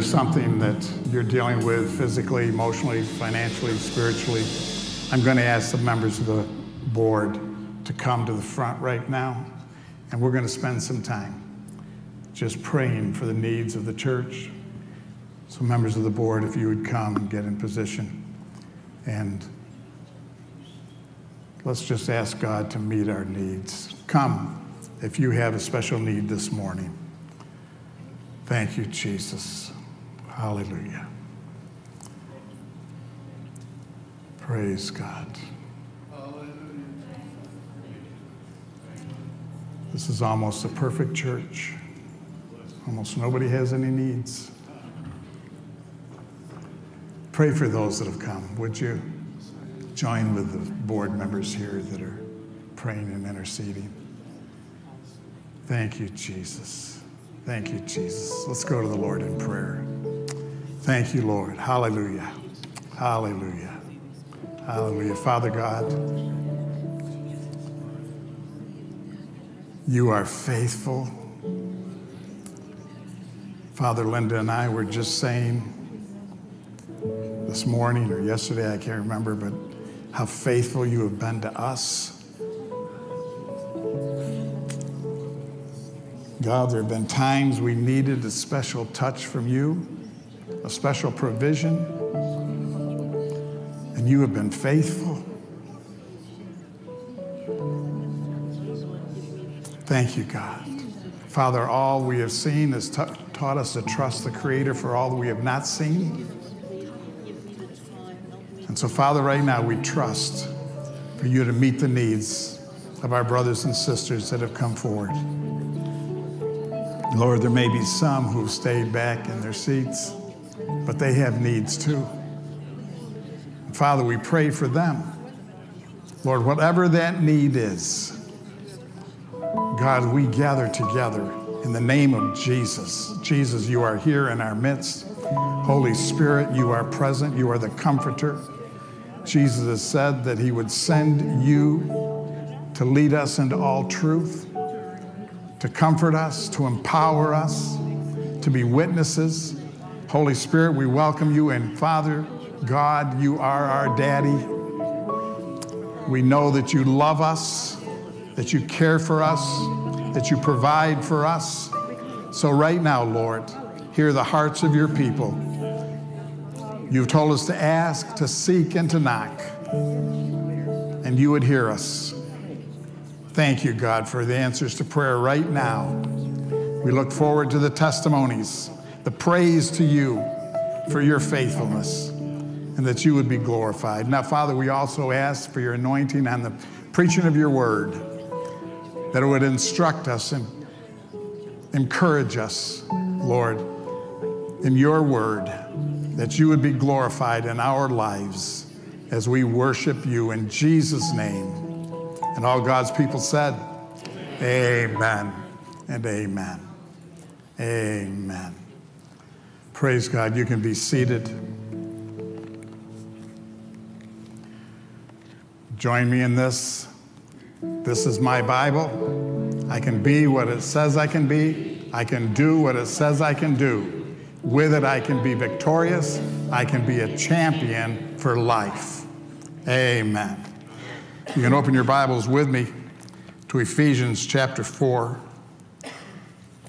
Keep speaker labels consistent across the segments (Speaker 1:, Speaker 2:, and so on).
Speaker 1: there's something that you're dealing with physically, emotionally, financially, spiritually, I'm going to ask the members of the board to come to the front right now, and we're going to spend some time just praying for the needs of the church. So, members of the board, if you would come and get in position, and let's just ask God to meet our needs. Come if you have a special need this morning. Thank you, Jesus. Hallelujah. Praise God. This is almost a perfect church. Almost nobody has any needs. Pray for those that have come. Would you join with the board members here that are praying and interceding? Thank you, Jesus. Thank you, Jesus. Let's go to the Lord in prayer. Thank you, Lord. Hallelujah. Hallelujah. Hallelujah. Father God, you are faithful. Father Linda and I were just saying this morning or yesterday, I can't remember, but how faithful you have been to us. God, there have been times we needed a special touch from you, a special provision, and you have been faithful. Thank you, God. Father, all we have seen has ta- taught us to trust the Creator for all that we have not seen. And so, Father, right now we trust for you to meet the needs of our brothers and sisters that have come forward. Lord, there may be some who've stayed back in their seats, but they have needs too. Father, we pray for them. Lord, whatever that need is, God, we gather together in the name of Jesus. Jesus, you are here in our midst. Holy Spirit, you are present. You are the comforter. Jesus has said that he would send you to lead us into all truth, to comfort us, to empower us, to be witnesses. Holy Spirit, we welcome you. And Father, God, you are our daddy. We know that you love us, that you care for us, that you provide for us. So, right now, Lord, hear the hearts of your people. You've told us to ask, to seek, and to knock, and you would hear us. Thank you, God, for the answers to prayer right now. We look forward to the testimonies, the praise to you for your faithfulness, and that you would be glorified. Now, Father, we also ask for your anointing on the preaching of your word, that it would instruct us and encourage us, Lord, in your word, that you would be glorified in our lives as we worship you in Jesus' name. And all God's people said, Amen, and amen. Amen. Praise God. You can be seated. Join me in this. This is my Bible. I can be what it says I can be. I can do what it says I can do. With it, I can be victorious. I can be a champion for life. Amen. You can open your Bibles with me to Ephesians chapter 4.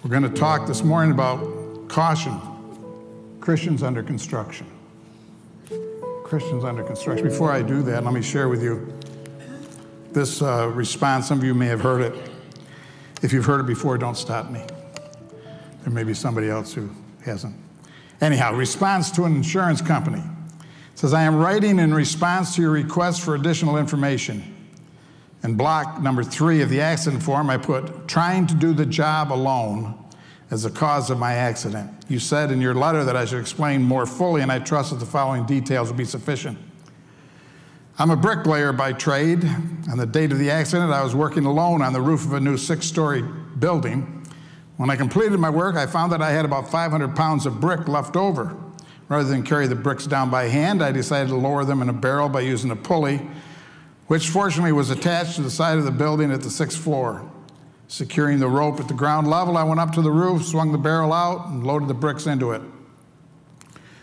Speaker 1: We're going to talk this morning about caution Christians under construction. Christians under construction. Before I do that, let me share with you this uh, response. Some of you may have heard it. If you've heard it before, don't stop me. There may be somebody else who hasn't. Anyhow, response to an insurance company. It says, I am writing in response to your request for additional information. In block number three of the accident form, I put, trying to do the job alone as the cause of my accident. You said in your letter that I should explain more fully, and I trust that the following details will be sufficient. I'm a bricklayer by trade. On the date of the accident, I was working alone on the roof of a new six story building. When I completed my work, I found that I had about 500 pounds of brick left over. Rather than carry the bricks down by hand, I decided to lower them in a barrel by using a pulley, which fortunately was attached to the side of the building at the sixth floor. Securing the rope at the ground level, I went up to the roof, swung the barrel out, and loaded the bricks into it.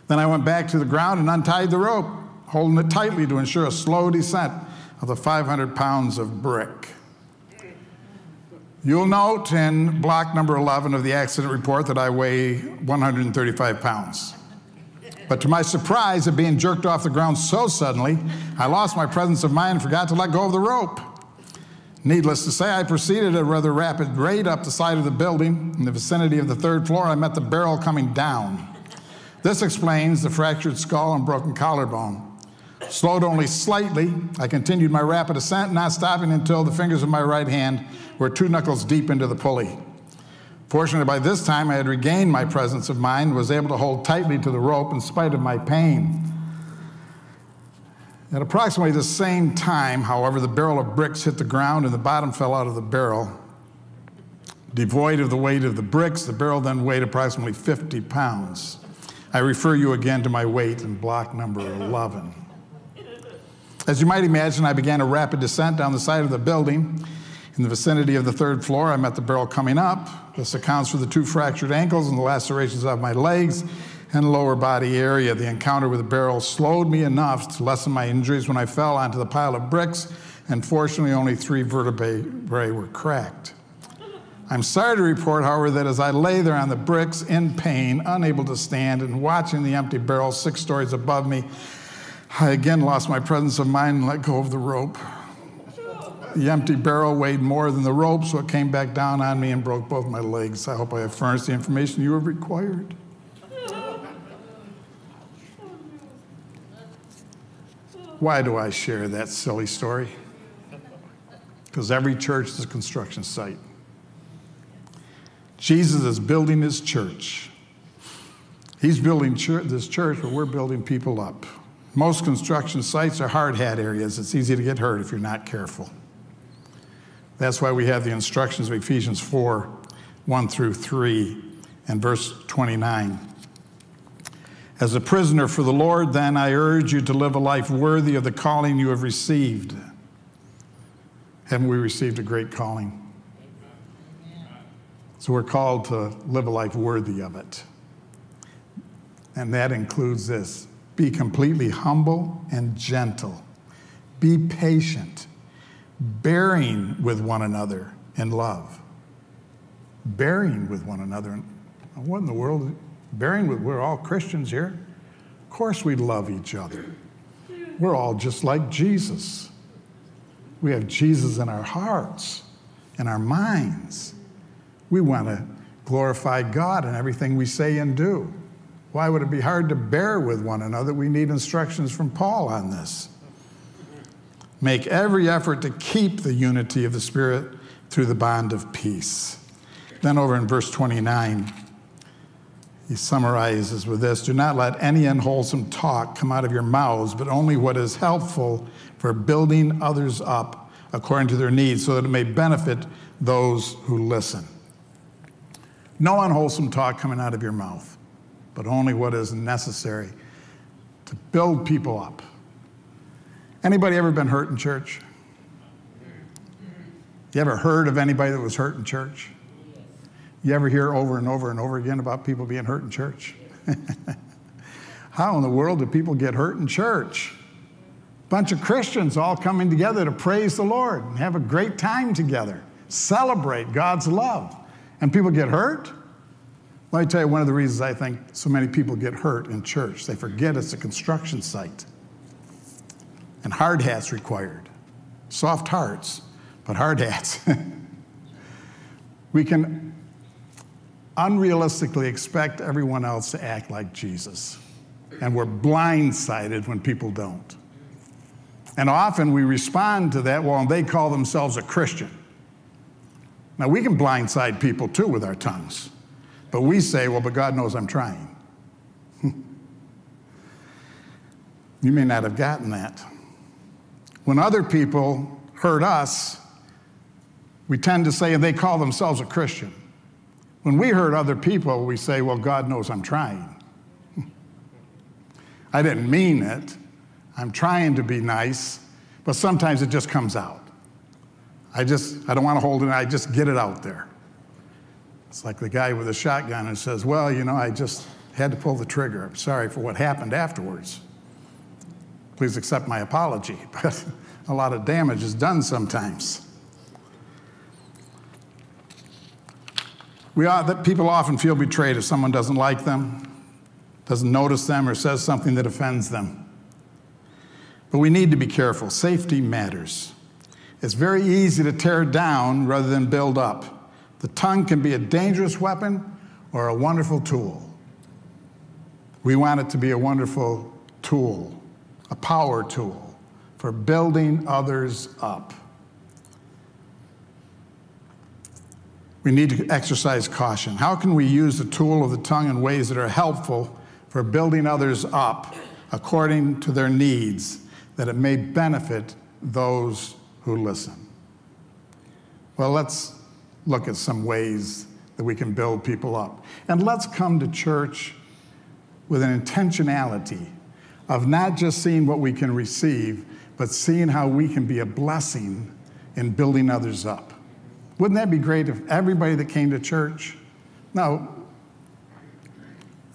Speaker 1: Then I went back to the ground and untied the rope, holding it tightly to ensure a slow descent of the 500 pounds of brick. You'll note in block number 11 of the accident report that I weigh 135 pounds. But to my surprise at being jerked off the ground so suddenly, I lost my presence of mind and forgot to let go of the rope. Needless to say, I proceeded at a rather rapid rate up the side of the building. In the vicinity of the third floor, I met the barrel coming down. This explains the fractured skull and broken collarbone. Slowed only slightly, I continued my rapid ascent, not stopping until the fingers of my right hand were two knuckles deep into the pulley. Fortunately, by this time, I had regained my presence of mind, was able to hold tightly to the rope in spite of my pain. At approximately the same time, however, the barrel of bricks hit the ground and the bottom fell out of the barrel. Devoid of the weight of the bricks, the barrel then weighed approximately 50 pounds. I refer you again to my weight in block number 11. As you might imagine, I began a rapid descent down the side of the building. In the vicinity of the third floor, I met the barrel coming up. This accounts for the two fractured ankles and the lacerations of my legs and lower body area. The encounter with the barrel slowed me enough to lessen my injuries when I fell onto the pile of bricks, and fortunately, only three vertebrae were cracked. I'm sorry to report, however, that as I lay there on the bricks in pain, unable to stand, and watching the empty barrel six stories above me, I again lost my presence of mind and let go of the rope. The empty barrel weighed more than the rope, so it came back down on me and broke both my legs. I hope I have furnished the information you have required. Why do I share that silly story? Because every church is a construction site. Jesus is building his church. He's building church, this church, but we're building people up. Most construction sites are hard hat areas. It's easy to get hurt if you're not careful. That's why we have the instructions of Ephesians 4 1 through 3 and verse 29. As a prisoner for the Lord, then, I urge you to live a life worthy of the calling you have received. Haven't we received a great calling? So we're called to live a life worthy of it. And that includes this be completely humble and gentle, be patient bearing with one another in love. Bearing with one another. What in the world? Bearing with, we're all Christians here. Of course, we love each other. We're all just like Jesus. We have Jesus in our hearts, in our minds. We want to glorify God in everything we say and do. Why would it be hard to bear with one another? We need instructions from Paul on this. Make every effort to keep the unity of the Spirit through the bond of peace. Then, over in verse 29, he summarizes with this Do not let any unwholesome talk come out of your mouths, but only what is helpful for building others up according to their needs, so that it may benefit those who listen. No unwholesome talk coming out of your mouth, but only what is necessary to build people up Anybody ever been hurt in church? You ever heard of anybody that was hurt in church? You ever hear over and over and over again about people being hurt in church? How in the world do people get hurt in church? Bunch of Christians all coming together to praise the Lord and have a great time together, celebrate God's love. And people get hurt? Let me tell you one of the reasons I think so many people get hurt in church. They forget it's a construction site and hard hats required. Soft hearts, but hard hats. we can unrealistically expect everyone else to act like Jesus, and we're blindsided when people don't. And often we respond to that, well, they call themselves a Christian. Now, we can blindside people too with our tongues, but we say, well, but God knows I'm trying. you may not have gotten that. When other people hurt us, we tend to say and they call themselves a Christian. When we hurt other people, we say, well, God knows I'm trying. I didn't mean it. I'm trying to be nice, but sometimes it just comes out. I just, I don't want to hold it, I just get it out there. It's like the guy with a shotgun and says, well, you know, I just Had to pull the trigger. I'm sorry for what happened afterwards. Please accept my apology, but a lot of damage is done sometimes. We are, that people often feel betrayed if someone doesn't like them, doesn't notice them, or says something that offends them. But we need to be careful. Safety matters. It's very easy to tear down rather than build up. The tongue can be a dangerous weapon or a wonderful tool. We want it to be a wonderful tool, a power tool for building others up. We need to exercise caution. How can we use the tool of the tongue in ways that are helpful for building others up according to their needs, that it may benefit those who listen? Well, let's look at some ways that we can build people up. And let's come to church with an intentionality of not just seeing what we can receive, but seeing how we can be a blessing in building others up. Wouldn't that be great if everybody that came to church? Now,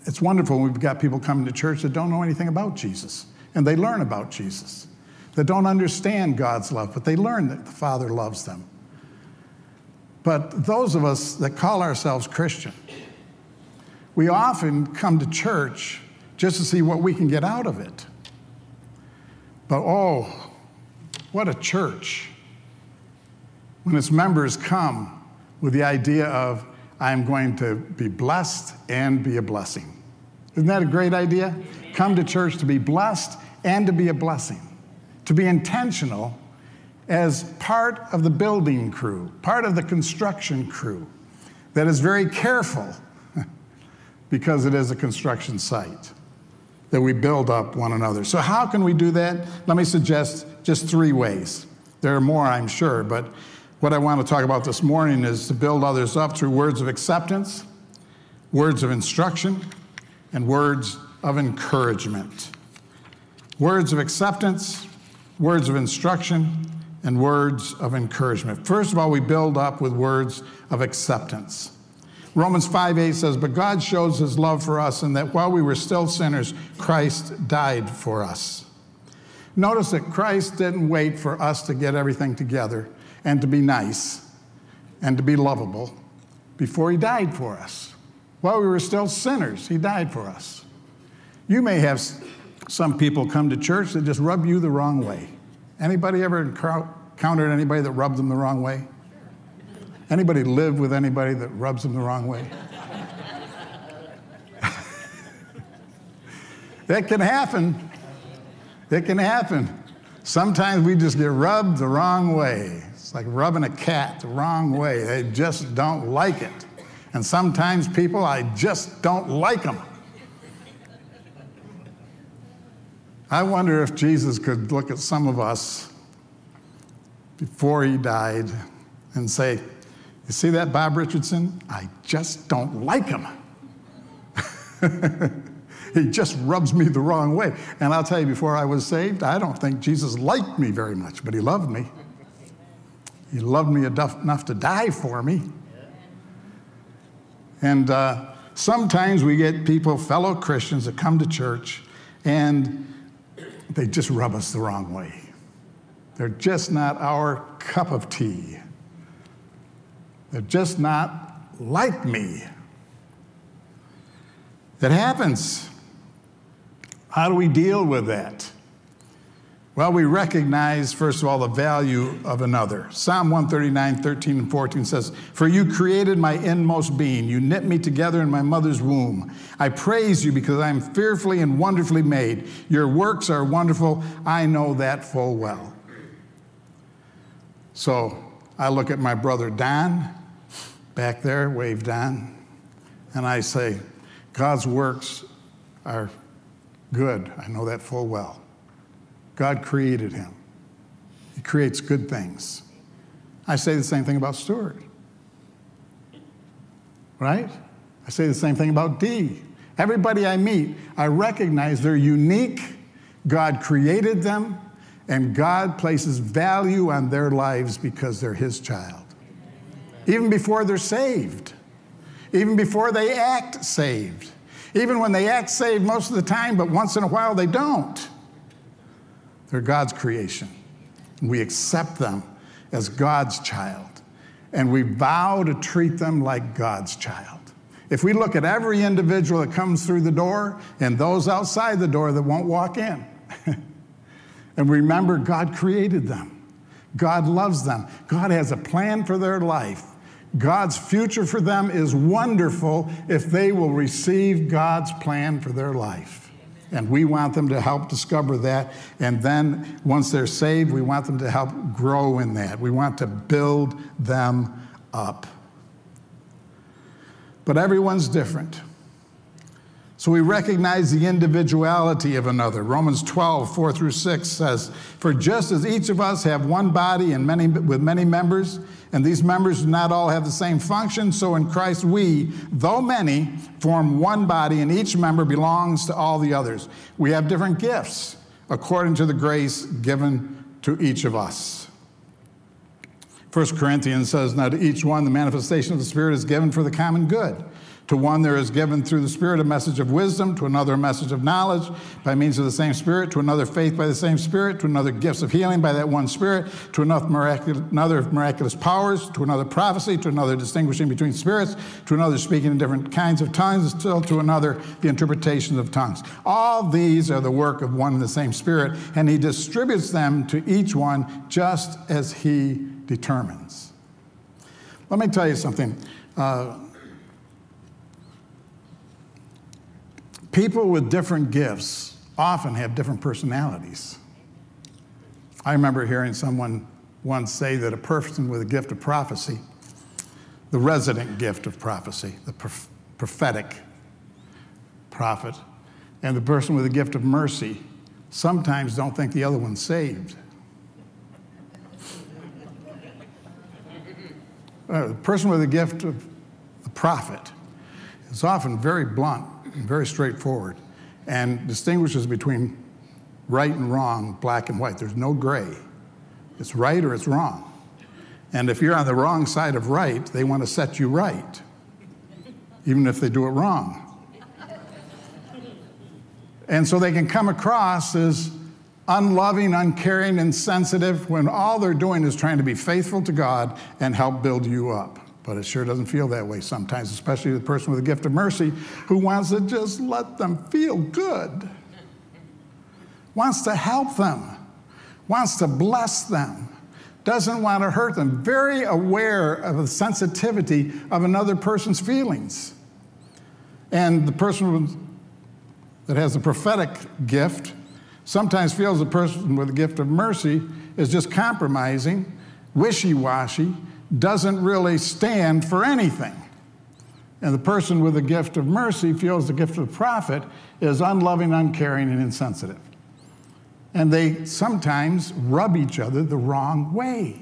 Speaker 1: it's wonderful when we've got people coming to church that don't know anything about Jesus and they learn about Jesus, that don't understand God's love, but they learn that the Father loves them. But those of us that call ourselves Christian, we often come to church just to see what we can get out of it. But oh, what a church when its members come with the idea of, I'm going to be blessed and be a blessing. Isn't that a great idea? Come to church to be blessed and to be a blessing, to be intentional as part of the building crew, part of the construction crew that is very careful because it is a construction site that we build up one another. So, how can we do that? Let me suggest just three ways. There are more, I'm sure, but what I want to talk about this morning is to build others up through words of acceptance, words of instruction, and words of encouragement. Words of acceptance, words of instruction, and words of encouragement. First of all, we build up with words of acceptance. Romans 5 8 says, But God shows his love for us in that while we were still sinners, Christ died for us. Notice that Christ didn't wait for us to get everything together and to be nice and to be lovable before he died for us. While we were still sinners, he died for us. You may have some people come to church that just rub you the wrong way. Anybody ever encountered anybody that rubbed them the wrong way? Anybody live with anybody that rubs them the wrong way? that can happen. It can happen. Sometimes we just get rubbed the wrong way like rubbing a cat the wrong way. They just don't like it. And sometimes people, I just don't like them. I wonder if Jesus could look at some of us before he died and say, You see that, Bob Richardson? I just don't like him. he just rubs me the wrong way. And I'll tell you, before I was saved, I don't think Jesus liked me very much, but he loved me. He loved me enough to die for me. And uh, sometimes we get people, fellow Christians, that come to church and they just rub us the wrong way. They're just not our cup of tea. They're just not like me. It happens. How do we deal with that? Well, we recognize, first of all, the value of another. Psalm 139, 13, and 14 says, For you created my inmost being. You knit me together in my mother's womb. I praise you because I am fearfully and wonderfully made. Your works are wonderful. I know that full well. So I look at my brother Don, back there, wave Don, and I say, God's works are good. I know that full well. God created him. He creates good things. I say the same thing about Stuart. Right? I say the same thing about Dee. Everybody I meet, I recognize they're unique. God created them, and God places value on their lives because they're His child. Even before they're saved, even before they act saved, Even when they act saved most of the time, but once in a while they don't. They're God's creation. We accept them as God's child, and we vow to treat them like God's child. If we look at every individual that comes through the door and those outside the door that won't walk in, and remember God created them, God loves them, God has a plan for their life. God's future for them is wonderful if they will receive God's plan for their life. And we want them to help discover that. And then once they're saved, we want them to help grow in that. We want to build them up. But everyone's different. So we recognize the individuality of another. Romans 12, 4 through 6 says, For just as each of us have one body and many, with many members, and these members do not all have the same function, so in Christ we, though many, form one body, and each member belongs to all the others. We have different gifts according to the grace given to each of us. 1 Corinthians says, Now to each one the manifestation of the Spirit is given for the common good. To one there is given through the Spirit a message of wisdom, to another a message of knowledge by means of the same Spirit, to another faith by the same Spirit, to another gifts of healing by that one Spirit, to another miraculous, powers, to another prophecy, to another distinguishing between spirits, to another speaking in different kinds of tongues, still to another the interpretation of tongues. All these are the work of one and the same Spirit, and He distributes them to each one just as He determines. Let me tell you something. Uh, People with different gifts often have different personalities. I remember hearing someone once say that a person with a gift of prophecy, the resident gift of prophecy, the prophetic prophet, and the person with a gift of mercy sometimes don't think the other one's saved. Uh, the person with a gift of the prophet is often very blunt very straightforward and distinguishes between right and wrong, black and white. There's no gray. It's right or it's wrong. And if you're on the wrong side of right, they want to set you right, even if they do it wrong. And so they can come across as unloving, uncaring, insensitive when all they're doing is trying to be faithful to God and help build you up. But it sure doesn't feel that way sometimes, especially the person with a gift of mercy who wants to just let them feel good, wants to help them, wants to bless them, doesn't want to hurt them, very aware of the sensitivity of another person's feelings. And the person that has the prophetic gift sometimes feels the person with the gift of mercy is just compromising, wishy washy, doesn't really stand for anything. And the person with the gift of mercy feels the gift of the prophet is unloving, uncaring, and insensitive. And they sometimes rub each other the wrong way.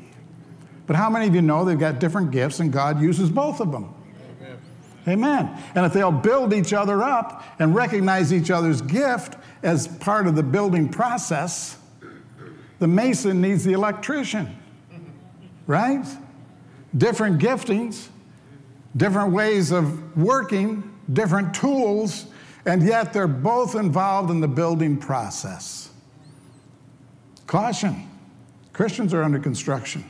Speaker 1: But how many of you know they've got different gifts and God uses both of them? Amen. Amen. And if they'll build each other up and recognize each other's gift as part of the building process, the mason needs the electrician, right? Different giftings, different ways of working, different tools, and yet they're both involved in the building process. Caution Christians are under construction.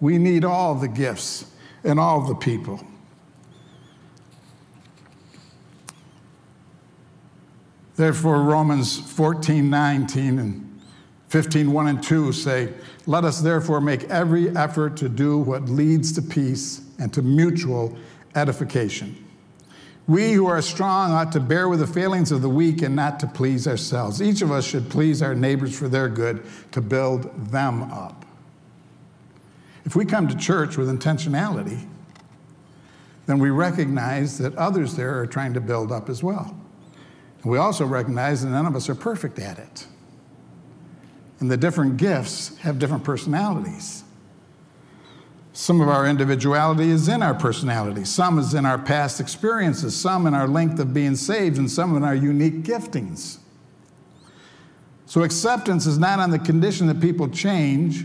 Speaker 1: We need all the gifts and all the people. Therefore, Romans 14, 19, and 15, 1 and 2 say, let us therefore make every effort to do what leads to peace and to mutual edification. We who are strong ought to bear with the failings of the weak and not to please ourselves. Each of us should please our neighbors for their good, to build them up. If we come to church with intentionality, then we recognize that others there are trying to build up as well. And we also recognize that none of us are perfect at it. And the different gifts have different personalities. Some of our individuality is in our personality, some is in our past experiences, some in our length of being saved, and some in our unique giftings. So acceptance is not on the condition that people change,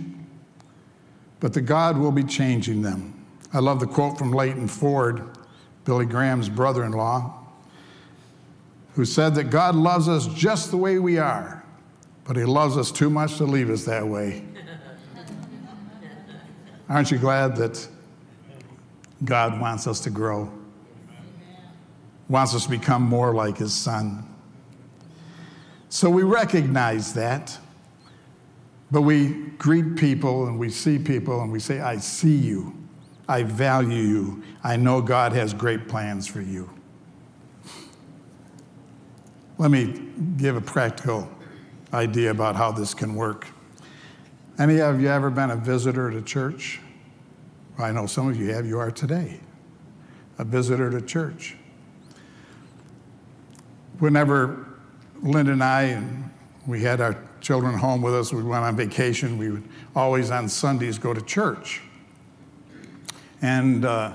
Speaker 1: but that God will be changing them. I love the quote from Leighton Ford, Billy Graham's brother in law. who said that God loves us just the way we are, but He loves us too much to leave us that way. Aren't you glad that God wants us to grow? Wants us to become more like His Son. So we recognize that, but we greet people and we see people and we say, I see you. I value you. I know God has great plans for you. Let me give a practical idea about how this can work. Any of you ever been a visitor to church? I know some of you have. You are today. A visitor to church. Whenever Linda and I and we had our children home with us, we went on vacation, we would always on Sundays go to church. And uh,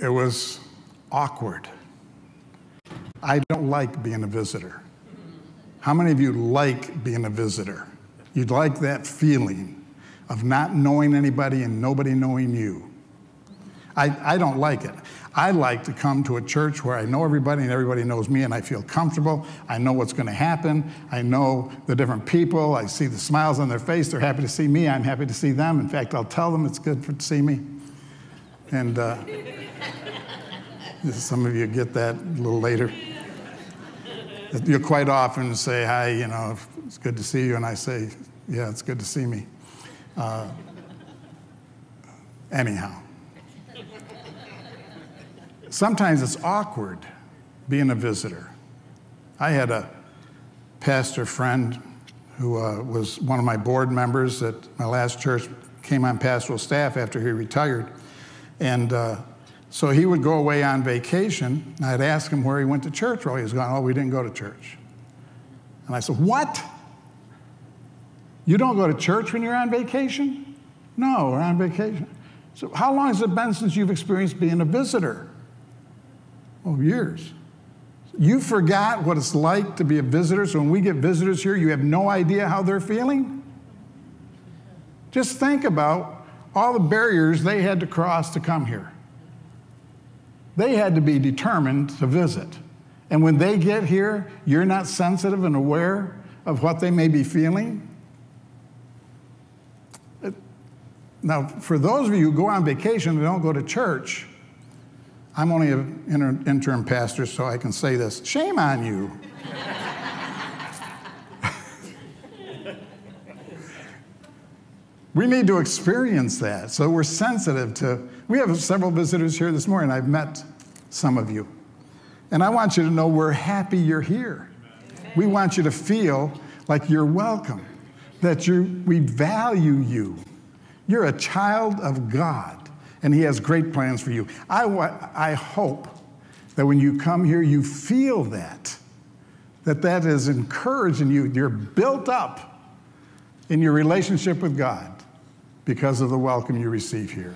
Speaker 1: it was awkward. I don't like being a visitor. How many of you like being a visitor? You'd like that feeling of not knowing anybody and nobody knowing you. I, I don't like it. I like to come to a church where I know everybody and everybody knows me and I feel comfortable. I know what's going to happen. I know the different people. I see the smiles on their face. They're happy to see me. I'm happy to see them. In fact, I'll tell them it's good for, to see me. And uh, some of you get that a little later. You'll quite often say, Hi, you know, it's good to see you. And I say, Yeah, it's good to see me. Uh, anyhow. Sometimes it's awkward being a visitor. I had a pastor friend who uh, was one of my board members at my last church, came on pastoral staff after he retired. And uh, so he would go away on vacation, and I'd ask him where he went to church while he was gone. Oh, we didn't go to church. And I said, What? You don't go to church when you're on vacation? No, we're on vacation. So, how long has it been since you've experienced being a visitor? Oh, years. You forgot what it's like to be a visitor, so when we get visitors here, you have no idea how they're feeling? Just think about all the barriers they had to cross to come here. They had to be determined to visit. And when they get here, you're not sensitive and aware of what they may be feeling. Now, for those of you who go on vacation and don't go to church, I'm only an interim pastor, so I can say this shame on you. we need to experience that. So we're sensitive to. We have several visitors here this morning. I've met some of you. And I want you to know we're happy you're here. We want you to feel like you're welcome, that you, we value you. You're a child of God and He has great plans for you. I, I hope that when you come here, you feel that, that that is encouraging you. You're built up in your relationship with God because of the welcome you receive here.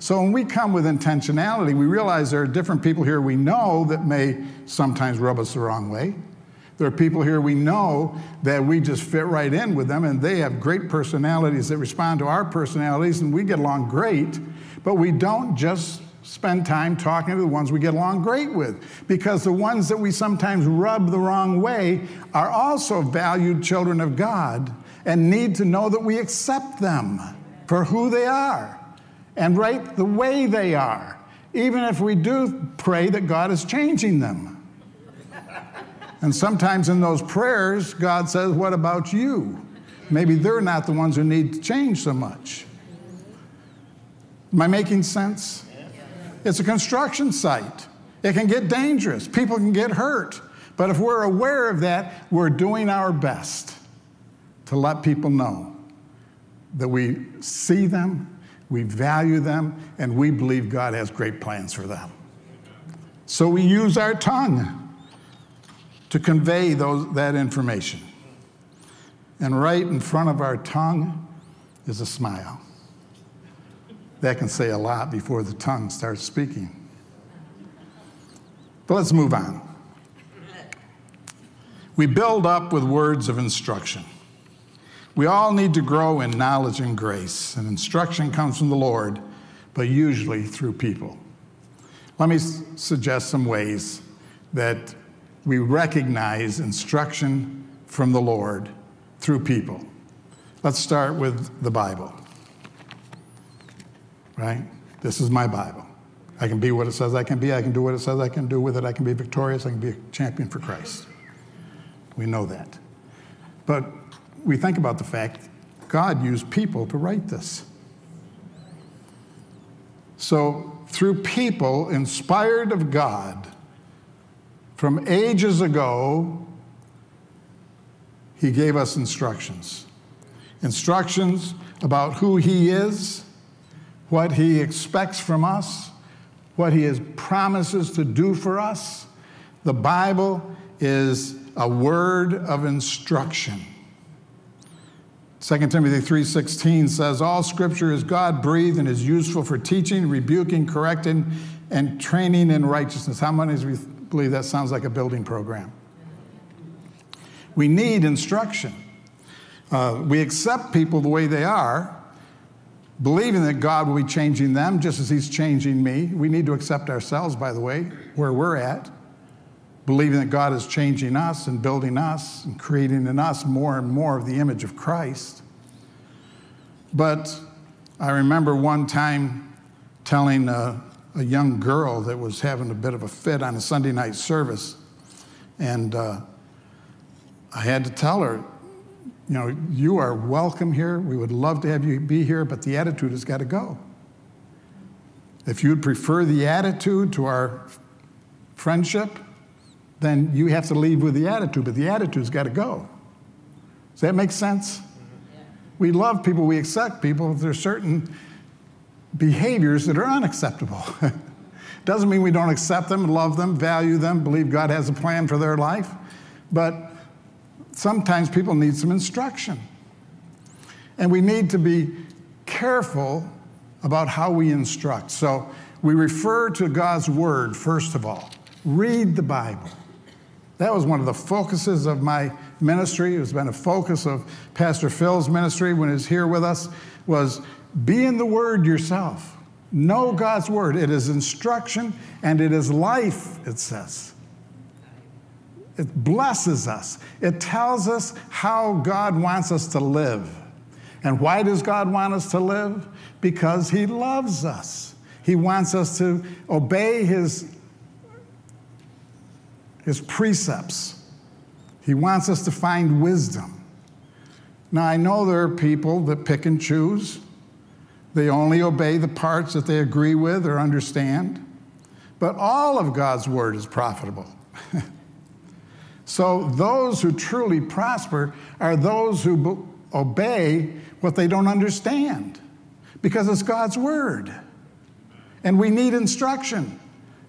Speaker 1: So when we come with intentionality, we realize there are different people here we know that may sometimes rub us the wrong way. There are people here we know that we just fit right in with them, and they have great personalities that respond to our personalities, and we get along great. But we don't just spend time talking to the ones we get along great with, because the ones that we sometimes rub the wrong way are also valued children of God and need to know that we accept them for who they are and right the way they are, even if we do pray that God is changing them. And sometimes in those prayers, God says, What about you? Maybe they're not the ones who need to change so much. Am I making sense? It's a construction site. It can get dangerous. People can get hurt. But if we're aware of that, we're doing our best to let people know that we see them, we value them, and we believe God has great plans for them. So we use our tongue to convey those, that information. And right in front of our tongue is a smile. That can say a lot before the tongue starts speaking. But let's move on. We build up with words of instruction. We all need to grow in knowledge and grace, and instruction comes from the Lord, but usually through people. Let me suggest some ways that we recognize instruction from the Lord through people. Let's start with the Bible. Right? This is my Bible. I can be what it says I can be. I can do what it says I can do with it. I can be victorious. I can be a champion for Christ. We know that. But we think about the fact God used people to write this. So, through people inspired of God from ages ago, He gave us instructions. Instructions about who He is, what He expects from us, what He has promises to do for us. The Bible is a word of instruction. 2 Timothy 3:16 says all scripture is God-breathed and is useful for teaching, rebuking, correcting and training in righteousness. How many of you believe that sounds like a building program? We need instruction. Uh, we accept people the way they are, believing that God will be changing them just as He's changing me. We need to accept ourselves, by the way, where we're at, believing that God is changing us and building us and creating in us more and more of the image of Christ. But I remember one time telling a, a young girl that was having a bit of a fit on a Sunday night service, and uh, I had to tell her, you know, you are welcome here. We would love to have you be here, but the attitude has got to go. If you'd prefer the attitude to our friendship, then you have to leave with the attitude, but the attitude's got to go. Does that make sense? Mm-hmm. We love people, we accept people if there's certain behaviors that are unacceptable. Doesn't mean we don't accept them, love them, value them, believe God has a plan for their life, but sometimes people need some instruction. And we need to be careful about how we instruct. So we refer to God's Word, first of all. Read the Bible. That was one of the focuses of my ministry. It has been a focus of Pastor Phil's ministry when he's here with us, was be in the Word yourself. Know God's Word. It is instruction and it is life, it says. It blesses us. It tells us how God wants us to live. And why does God want us to live? Because He loves us. He wants us to obey His, his precepts. He wants us to find wisdom. Now, I know there are people that pick and choose. They only obey the parts that they agree with or understand. But all of God's word is profitable. So those who truly prosper are those who obey what they don't understand because it's God's word. And we need instruction.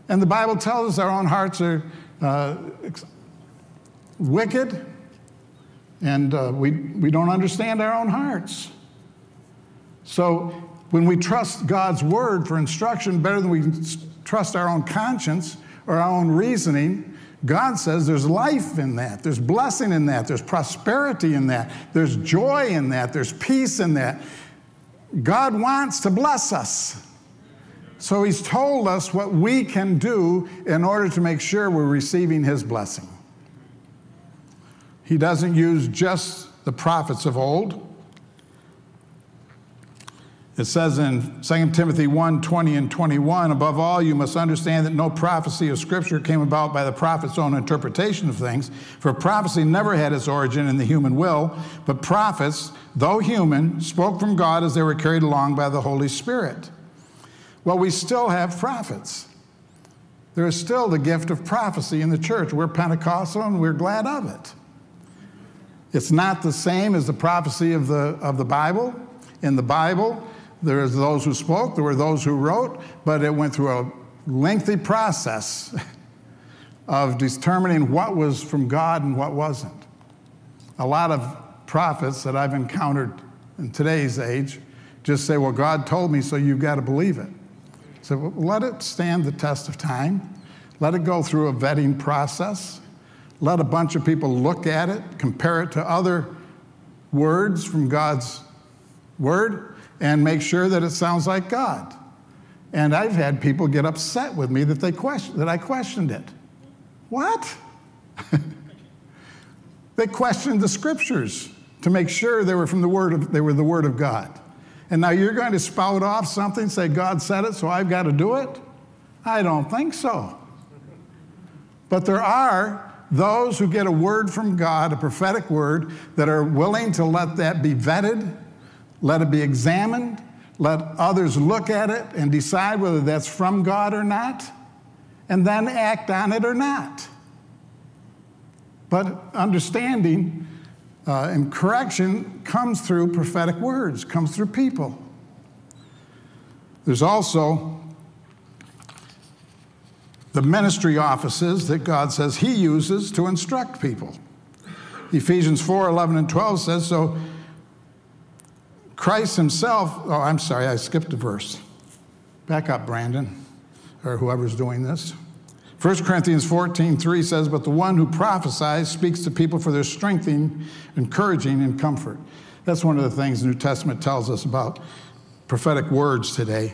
Speaker 1: And the Bible tells us our own hearts are uh, wicked and uh, we, we don't understand our own hearts. So when we trust God's word for instruction better than we trust our own conscience or our own reasoning, God says there's life in that, there's blessing in that, there's prosperity in that, there's joy in that, there's peace in that. God wants to bless us. So He's told us what we can do in order to make sure we're receiving His blessing. He doesn't use just the prophets of old. It says in 2 Timothy 1 20 and 21, above all, you must understand that no prophecy of Scripture came about by the prophet's own interpretation of things, for prophecy never had its origin in the human will, but prophets, though human, spoke from God as they were carried along by the Holy Spirit. Well, we still have prophets. There is still the gift of prophecy in the church. We're Pentecostal and we're glad of it. It's not the same as the prophecy of the, of the Bible. In the Bible, there was those who spoke, there were those who wrote, but it went through a lengthy process of determining what was from God and what wasn't. A lot of prophets that I've encountered in today's age just say, Well, God told me, so you've got to believe it. So let it stand the test of time. Let it go through a vetting process. Let a bunch of people look at it, compare it to other words from God's word, and make sure that it sounds like God. And I've had people get upset with me that, they question, that I questioned it. What? they questioned the scriptures to make sure they were from the word of, they were the word of God. And now you're going to spout off something, say God said it, so I've got to do it? I don't think so. But there are those who get a word from God, a prophetic word, that are willing to let that be vetted, let it be examined, let others look at it and decide whether that's from God or not, and then act on it or not. But understanding uh, and correction comes through prophetic words, comes through people. There's also the ministry offices that God says He uses to instruct people. Ephesians 4 11 and 12 says, So Christ Himself, oh, I'm sorry, I skipped a verse. Back up, Brandon, or whoever's doing this. 1 Corinthians 14 3 says, But the one who prophesies speaks to people for their strengthening, encouraging, and comfort. That's one of the things the New Testament tells us about prophetic words today,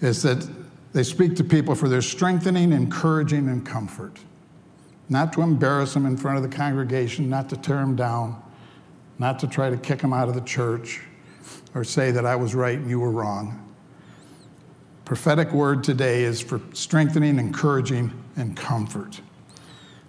Speaker 1: is that they speak to people for their strengthening, encouraging, and comfort. Not to embarrass them in front of the congregation, not to tear them down, not to try to kick them out of the church or say that I was right and you were wrong. Prophetic word today is for strengthening, encouraging, and comfort.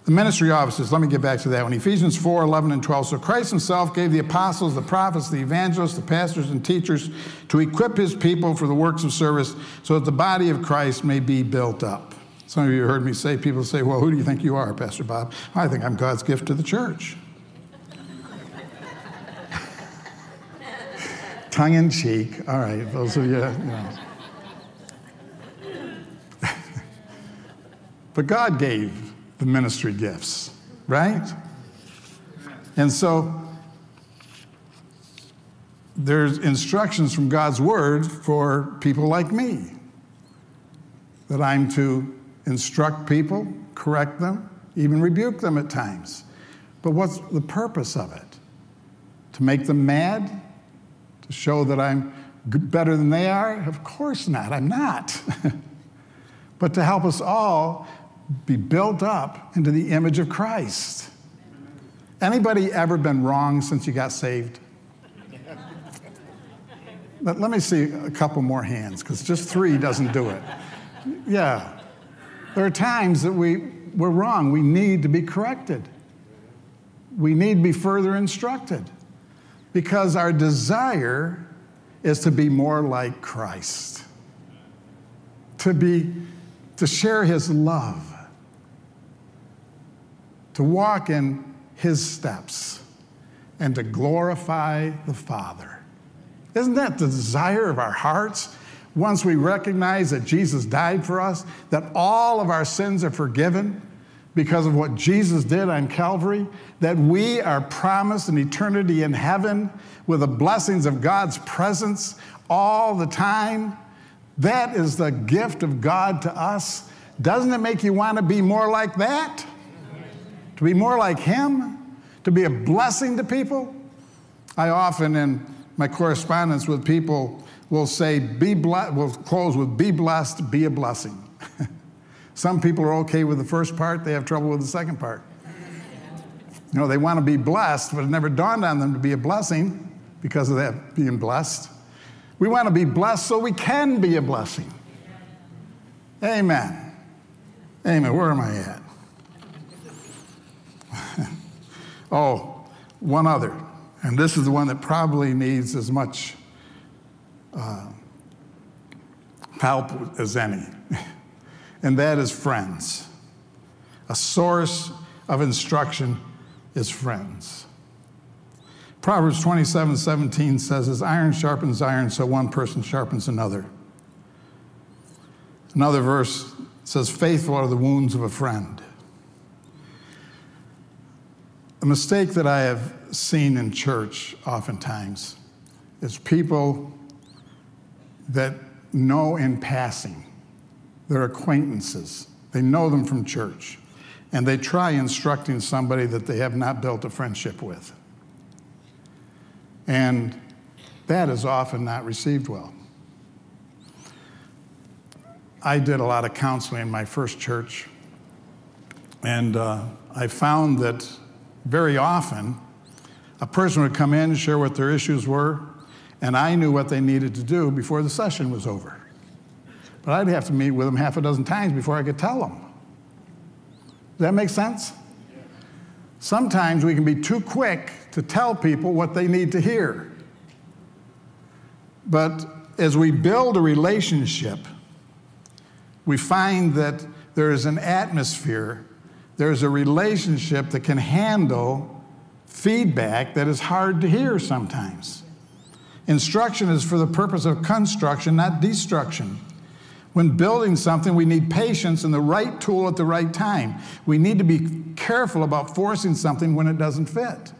Speaker 1: The ministry offices, let me get back to that one. Ephesians 4 11 and 12. So Christ himself gave the apostles, the prophets, the evangelists, the pastors, and teachers to equip his people for the works of service so that the body of Christ may be built up. Some of you heard me say, people say, Well, who do you think you are, Pastor Bob? I think I'm God's gift to the church. Tongue in cheek. All right, those of you, you know. But God gave the ministry gifts, right? And so there's instructions from God's word for people like me that I'm to instruct people, correct them, even rebuke them at times. But what's the purpose of it? To make them mad? To show that I'm better than they are? Of course not, I'm not. but to help us all be built up into the image of Christ. Anybody ever been wrong since you got saved? Let, let me see a couple more hands, because just three doesn't do it. Yeah. There are times that we, we're wrong. We need to be corrected. We need to be further instructed because our desire is to be more like Christ, to be, to share his love to walk in his steps and to glorify the Father. Isn't that the desire of our hearts? Once we recognize that Jesus died for us, that all of our sins are forgiven because of what Jesus did on Calvary, that we are promised an eternity in heaven with the blessings of God's presence all the time, that is the gift of God to us. Doesn't it make you want to be more like that? To be more like Him, to be a blessing to people. I often, in my correspondence with people, will say, be blessed, will close with, be blessed, be a blessing. Some people are okay with the first part, they have trouble with the second part. You know, they want to be blessed, but it never dawned on them to be a blessing because of that being blessed. We want to be blessed so we can be a blessing. Amen. Amen. Where am I at? Oh, one other. And this is the one that probably needs as much uh, help as any. and that is friends. A source of instruction is friends. Proverbs 27 17 says, As iron sharpens iron, so one person sharpens another. Another verse says, Faithful are the wounds of a friend. A mistake that I have seen in church oftentimes is people that know in passing their acquaintances, they know them from church, and they try instructing somebody that they have not built a friendship with. And that is often not received well. I did a lot of counseling in my first church, and uh, I found that very often a person would come in, share what their issues were, and I knew what they needed to do before the session was over. But I'd have to meet with them half a dozen times before I could tell them. Does that make sense? Sometimes we can be too quick to tell people what they need to hear. But as we build a relationship, we find that there is an atmosphere, there's a relationship that can handle feedback that is hard to hear sometimes. Instruction is for the purpose of construction, not destruction. When building something, we need patience and the right tool at the right time. We need to be careful about forcing something when it doesn't fit.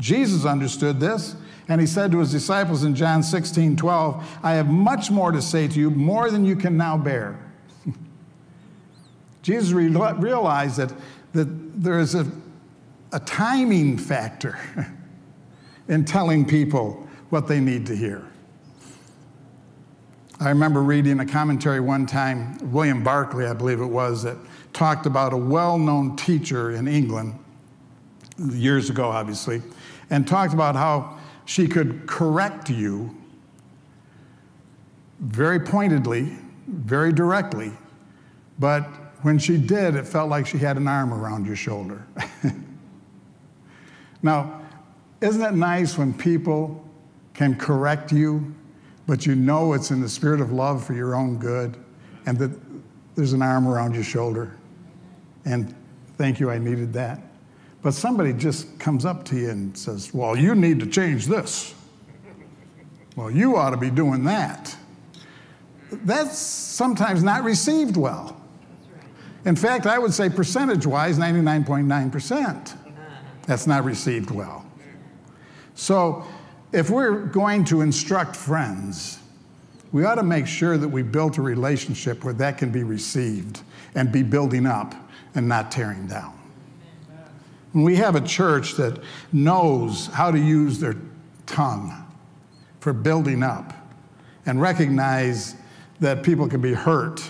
Speaker 1: Jesus understood this, and he said to his disciples in John 16 12, I have much more to say to you, more than you can now bear. Jesus re- realized that, that there is a, a timing factor in telling people what they need to hear. I remember reading a commentary one time, William Barclay, I believe it was, that talked about a well known teacher in England, years ago, obviously, and talked about how she could correct you very pointedly, very directly, but when she did, it felt like she had an arm around your shoulder. now, isn't it nice when people can correct you but you know it's in the spirit of love for your own good and that there's an arm around your shoulder. And thank you, I needed that. But somebody just comes up to you and says, Well, you need to change this. Well, you ought to be doing that. That's sometimes not received well. In fact, I would say percentage wise, 99.9%. That's not received well. So, if we're going to instruct friends, we ought to make sure that we built a relationship where that can be received and be building up and not tearing down. When we have a church that knows how to use their tongue for building up and recognize that people can be hurt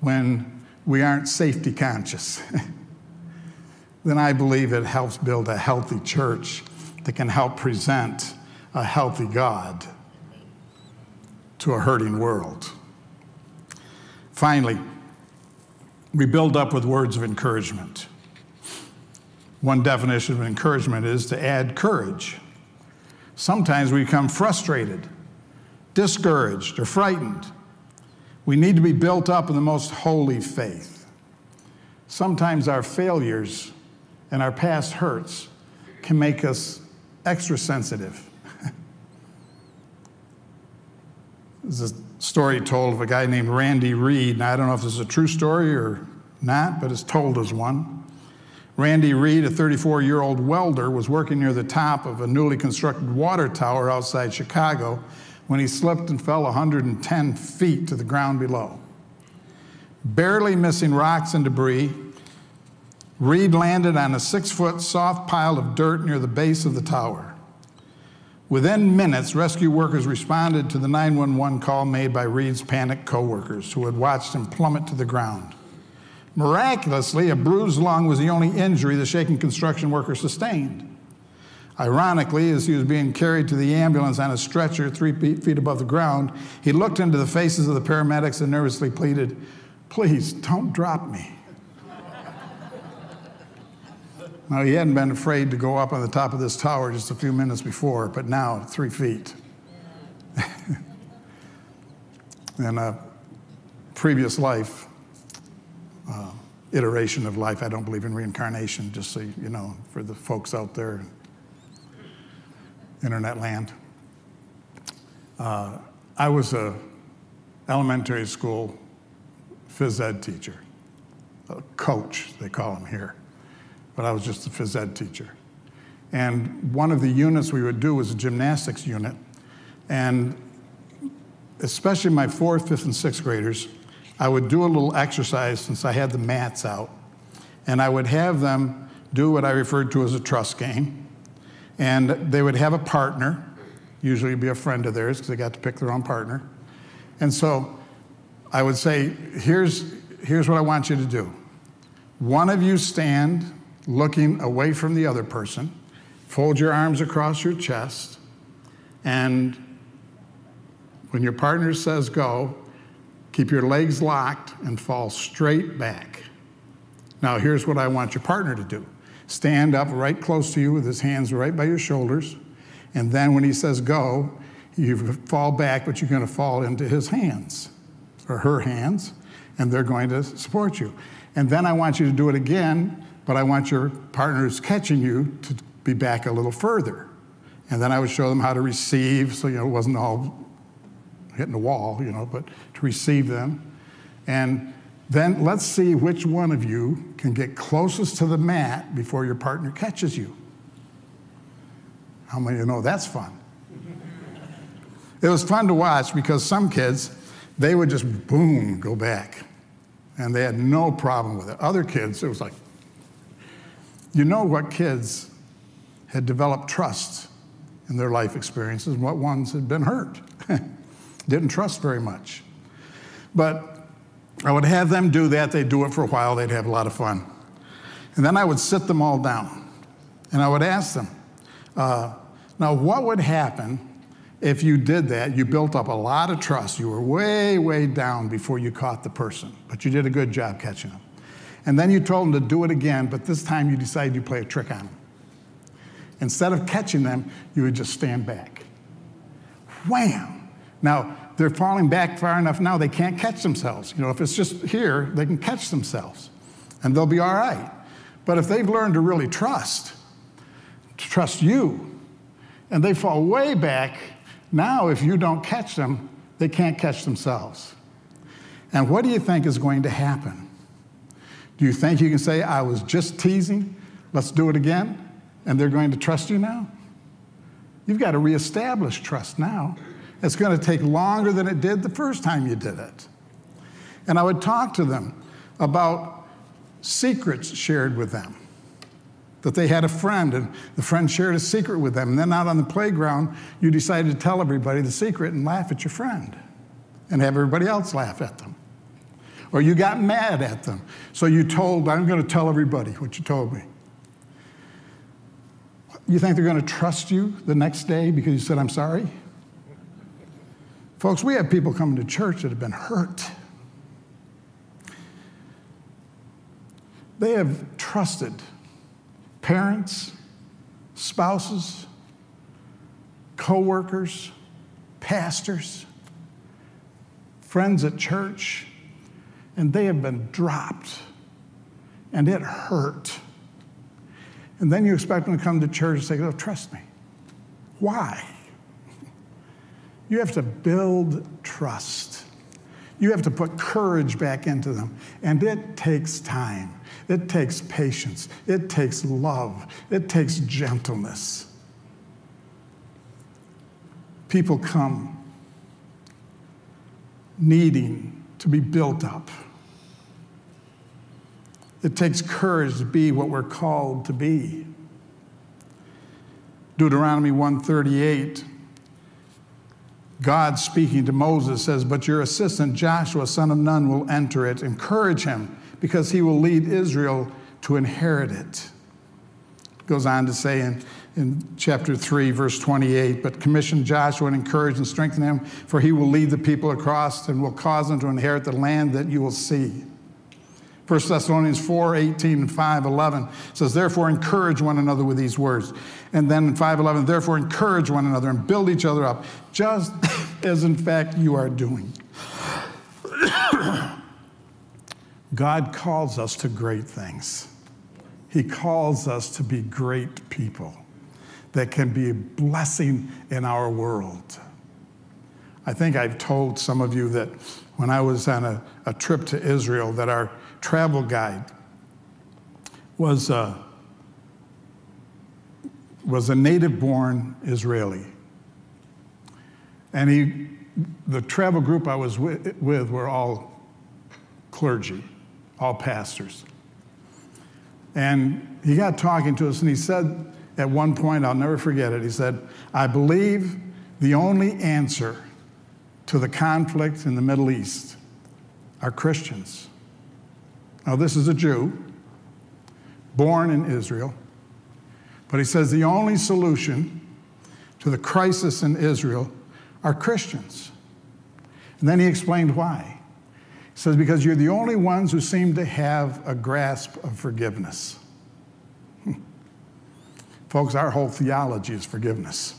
Speaker 1: when we aren't safety conscious, then I believe it helps build a healthy church that can help present a healthy God to a hurting world. Finally, we build up with words of encouragement. One definition of encouragement is to add courage. Sometimes we become frustrated, discouraged, or frightened. We need to be built up in the most holy faith. Sometimes our failures and our past hurts can make us extra sensitive There's a story told of a guy named Randy Reed, and I don't know if this is a true story or not, but it's told as one. Randy Reed, a 34 year old welder, was working near the top of a newly constructed water tower outside Chicago when he slipped and fell 110 feet to the ground below. Barely missing rocks and debris, Reed landed on a six foot soft pile of dirt near the base of the tower. Within minutes, rescue workers responded to the 911 call made by Reed's panicked coworkers who had watched him plummet to the ground. Miraculously, a bruised lung was the only injury the shaken construction worker sustained. Ironically, as he was being carried to the ambulance on a stretcher three feet above the ground, he looked into the faces of the paramedics and nervously pleaded, Please don't drop me. Now, he hadn't been afraid to go up on the top of this tower just a few minutes before, but now three feet. in a previous life, uh, iteration of life, I don't believe in reincarnation, just so you know, for the folks out there, internet land. Uh, I was a elementary school phys ed teacher, a coach, they call him here but I was just a phys ed teacher. And one of the units we would do was a gymnastics unit. And especially my fourth, fifth, and sixth graders, I would do a little exercise since I had the mats out. And I would have them do what I referred to as a trust game. And they would have a partner, usually be a friend of theirs because they got to pick their own partner. And so I would say, here's, here's what I want you to do. One of you stand looking away from the other person, fold your arms across your chest, and when your partner says go, keep your legs locked and fall straight back. Now, here's what I want your partner to do stand up right close to you with his hands right by your shoulders. And then when he says go, you fall back, but you're going to fall into his hands or her hands, and they're going to support you. And then I want you to do it again, but I want your partners catching you to be back a little further. And then I would show them how to receive, so you know it wasn't all hitting the wall, you know, but to receive them. And then let's see which one of you can get closest to the mat before your partner catches you. How many of you know that's fun? It was fun to watch because some kids, they would just boom, go back. And they had no problem with it. Other kids, it was like, you know what kids had developed trust in their life experiences and what ones had been hurt. Didn't trust very much. But I would have them do that. They'd do it for a while, they'd have a lot of fun. And then I would sit them all down and I would ask them, uh, now, what would happen if you did that? You built up a lot of trust. You were way, way down before you caught the person, but you did a good job catching them. And then you told them to do it again, but this time you decided you play a trick on them. Instead of catching them, you would just stand back. Wham! Now, they're falling back far enough now they can't catch themselves. You know, if it's just here, they can catch themselves and they'll be all right. But if they've learned to really trust, to trust you, and they fall way back, now if you don't catch them, they can't catch themselves. And what do you think is going to happen? Do you think you can say, I was just teasing, let's do it again, and they're going to trust you now? You've got to reestablish trust now. It's going to take longer than it did the first time you did it. And I would talk to them about secrets shared with them. That they had a friend and the friend shared a secret with them. And then out on the playground, you decided to tell everybody the secret and laugh at your friend and have everybody else laugh at them. Or you got mad at them. So you told, I'm going to tell everybody what you told me. You think they're going to trust you the next day because you said, I'm sorry? Folks, we have people coming to church that have been hurt. They have trusted parents, spouses, co-workers, pastors, friends at church, and they have been dropped. And it hurt. And then you expect them to come to church and say, Oh, trust me. Why? You have to build trust. You have to put courage back into them. And it takes time. It takes patience. It takes love. It takes gentleness. People come needing to be built up. It takes courage to be what we're called to be. Deuteronomy 138 God speaking to Moses says, But your assistant Joshua, son of Nun, will enter it. Encourage him, because he will lead Israel to inherit it. Goes on to say in, in chapter 3, verse 28, But commission Joshua and encourage and strengthen him, for he will lead the people across and will cause them to inherit the land that you will see. 1 Thessalonians 4 18 and 5 11 says, Therefore, encourage one another with these words. And then in 5 11, therefore, encourage one another and build each other up, just as in fact you are doing. God calls us to great things. He calls us to be great people that can be a blessing in our world. I think I've told some of you that when I was on a, a trip to Israel, that our travel guide was a, was a native born Israeli. And he, the travel group I was with, with were all clergy, all pastors. And he got talking to us, and he said at one point, I'll never forget it, he said, I believe the only answer to the conflict in the Middle East are Christians. Now, this is a Jew, born in Israel, but he says the only solution to the crisis in Israel are Christians. And then he explained why. He says, because you're the only ones who seem to have a grasp of forgiveness. Hmm. Folks, our whole theology is forgiveness.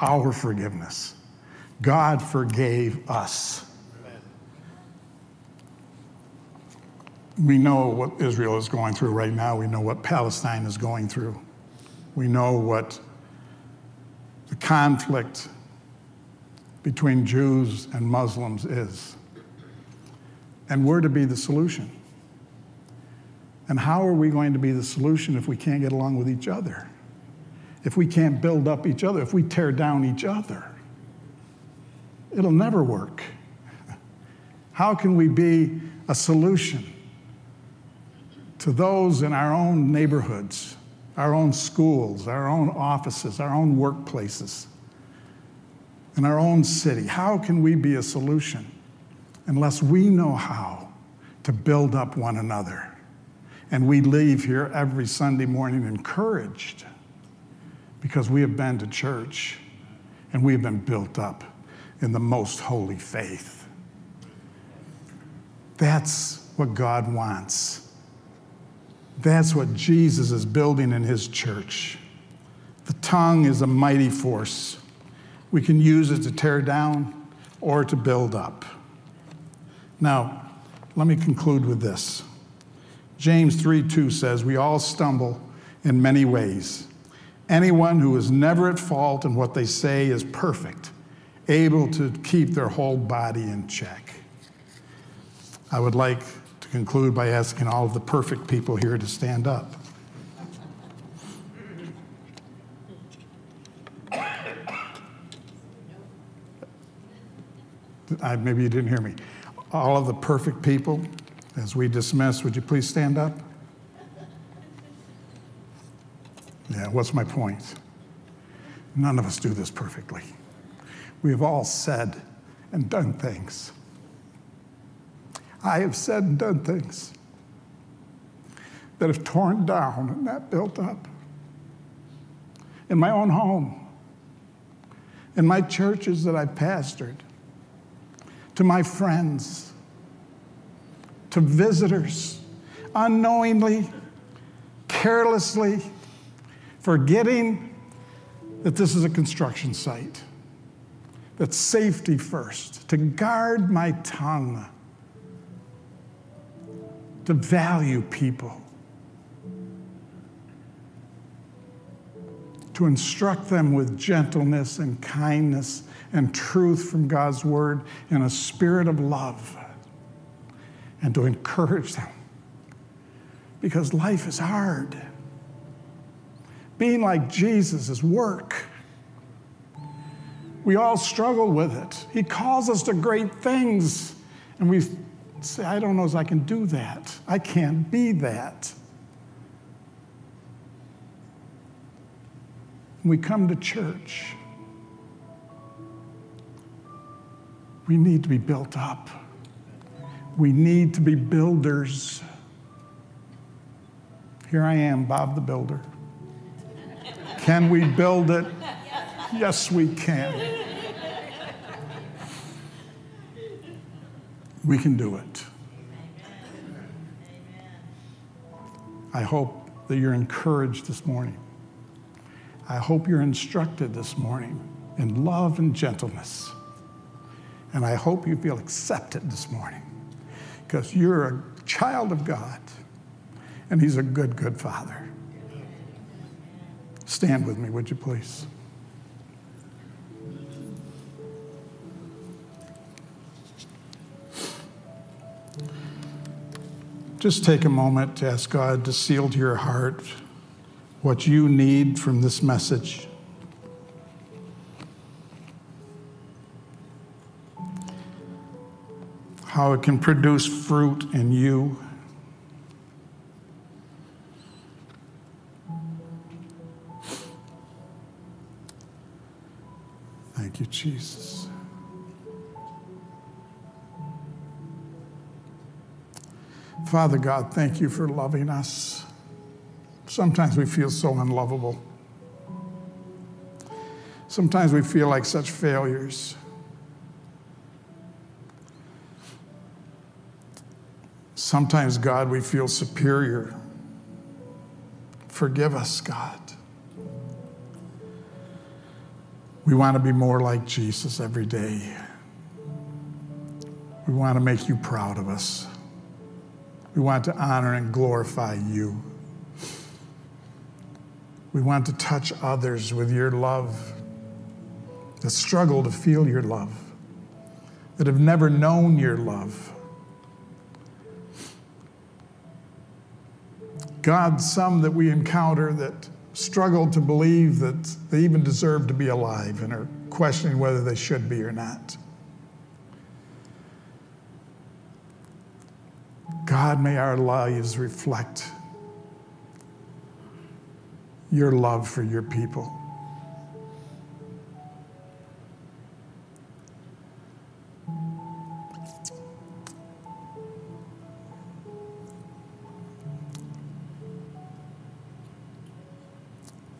Speaker 1: Our forgiveness. God forgave us. We know what Israel is going through right now. We know what Palestine is going through. We know what the conflict between Jews and Muslims is. And we're to be the solution. And how are we going to be the solution if we can't get along with each other? If we can't build up each other, if we tear down each other? It'll never work. How can we be a solution to those in our own neighborhoods, our own schools, our own offices, our own workplaces, in our own city? How can we be a solution unless we know how to build up one another? And we leave here every Sunday morning encouraged because we have been to church and we have been built up in the most holy faith. That's what God wants. That's what Jesus is building in his church. The tongue is a mighty force. We can use it to tear down or to build up. Now, let me conclude with this. James 3 2 says, We all stumble in many ways. Anyone who is never at fault in what they say is perfect, able to keep their whole body in check. I would like conclude by asking all of the perfect people here to stand up. I, maybe you didn't hear me. All of the perfect people as we dismiss, would you please stand up? Yeah, what's my point? None of us do this perfectly. We have all said and done things. I have said and done things that have torn down and not built up. In my own home, in my churches that I've pastored, to my friends, to visitors unknowingly, carelessly, forgetting that this is a construction site, that safety first, to guard my tongue, to value people, to instruct them with gentleness and kindness and truth from God's word in a spirit of love and to encourage them because life is hard. Being like Jesus is work. We all struggle with it. He calls us to great things, and we say, I don't know if I can do that. I can't be that. we come to church, we need to be built up. We need to be builders. Here I am, Bob the Builder. Can we build it? Yes, we can. We can do it. I hope that you're encouraged this morning. I hope you're instructed this morning in love and gentleness. And I hope you feel accepted this morning because you're a child of God and He's a good, good Father. Stand with me, would you please? Just take a moment to ask God to seal to your heart what you need from this message. how it can produce fruit in you. Thank you, Jesus. Father God, thank you for loving us. Sometimes we feel so unlovable. Sometimes we feel like such failures. Sometimes, God, we feel superior. Forgive us, God. We want to be more like Jesus every day. We want to make you proud of us. We want to honor and glorify you. We want to touch others with your love that struggle to feel your love, that have never known your love. God, some that we encounter that struggle to believe that they even deserve to be alive and are questioning whether they should be or not. God, may our lives reflect your love for your people.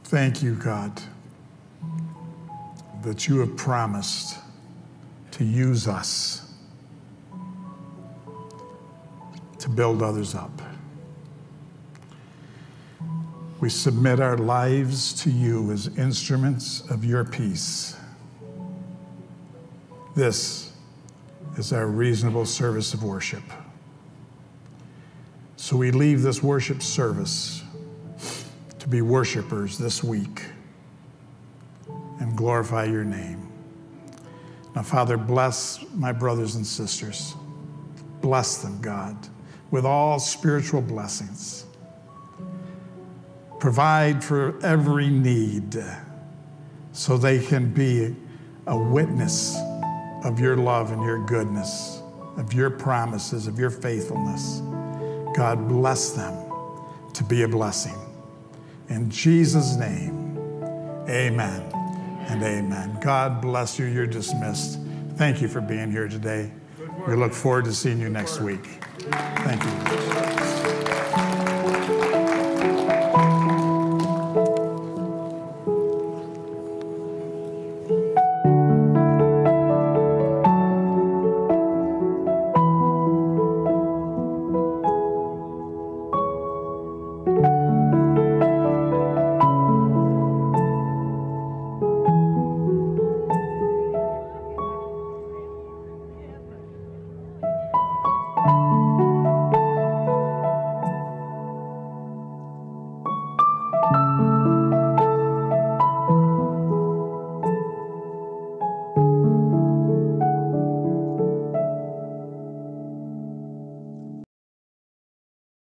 Speaker 1: Thank you, God, that you have promised to use us to build others up. We submit our lives to you as instruments of your peace. This is our reasonable service of worship. So we leave this worship service to be worshipers this week and glorify your name. Now, Father, bless my brothers and sisters. Bless them, God, with all spiritual blessings. Provide for every need so they can be a witness of your love and your goodness, of your promises, of your faithfulness. God bless them to be a blessing. In Jesus' name, amen and amen. God bless you. You're dismissed. Thank you for being here today. We look forward to seeing you next week.
Speaker 2: Thank you.